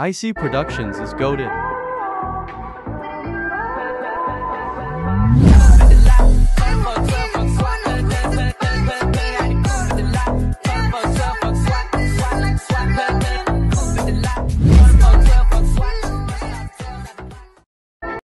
IC Productions is goaded.